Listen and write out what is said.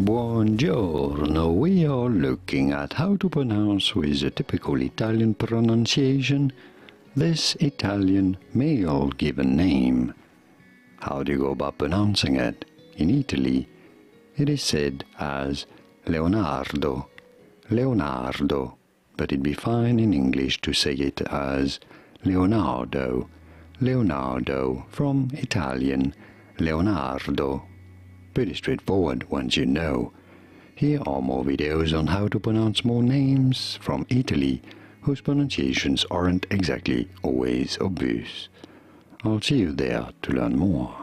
Buongiorno. We are looking at how to pronounce with a typical Italian pronunciation this Italian male given name. How do you go about pronouncing it? In Italy, it is said as Leonardo, Leonardo, but it'd be fine in English to say it as Leonardo, Leonardo, from Italian Leonardo. Pretty straightforward once you know. Here are more videos on how to pronounce more names from Italy whose pronunciations aren't exactly always obvious. I'll see you there to learn more.